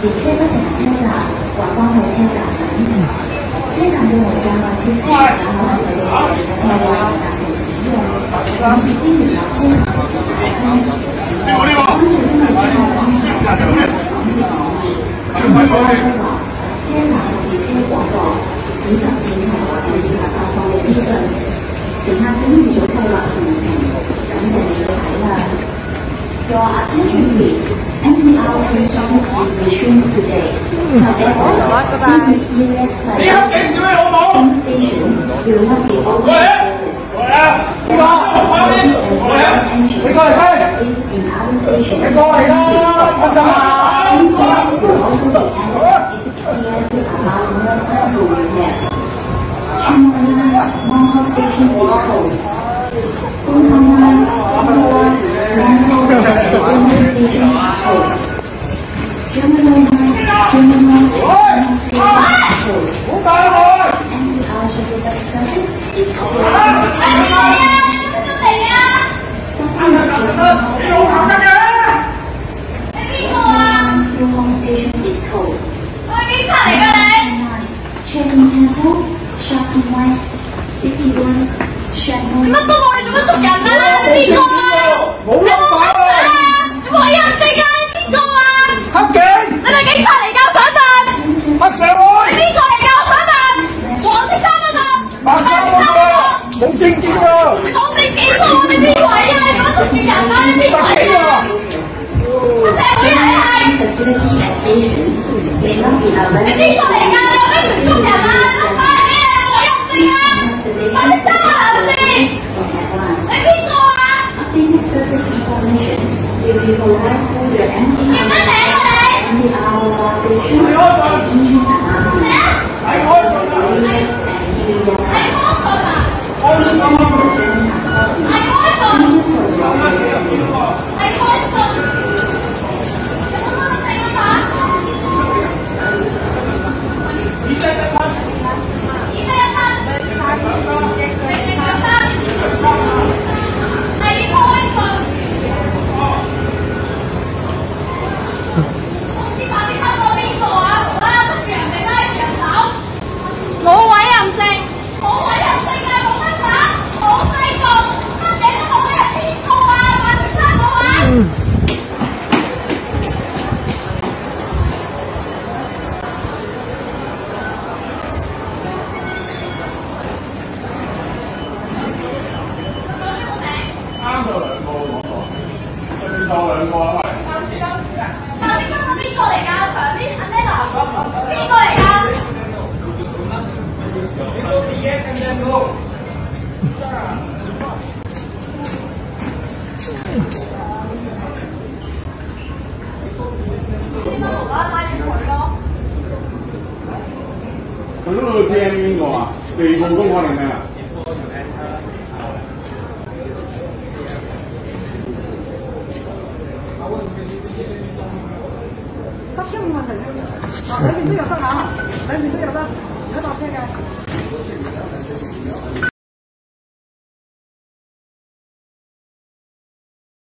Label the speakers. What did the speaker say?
Speaker 1: 你现在很潇洒晚饭后吃点什么真想跟我家那些所有男孩子都的漂亮然用我们是经理呢经理呢经常会检的时的身体状况特别好经常会说谎经常会说谎你想听什么你 be added if clear to allow more time to repair. Channel 9 Mongkok station is closed. Bangkok 9 Bangkok Mongkok Stop! Stop! pakai ya
Speaker 2: 两个啊！喂，
Speaker 3: 但系今日边个嚟㗎？上边阿 Nella，边个嚟㗎？点解无啦啦拉住佢咯？
Speaker 2: 佢嗰度 P M 边个啊？被控公开定咩啊？ 庆嘛，肯定。啊，来，你队有上啊，来，你队友上，你们打开。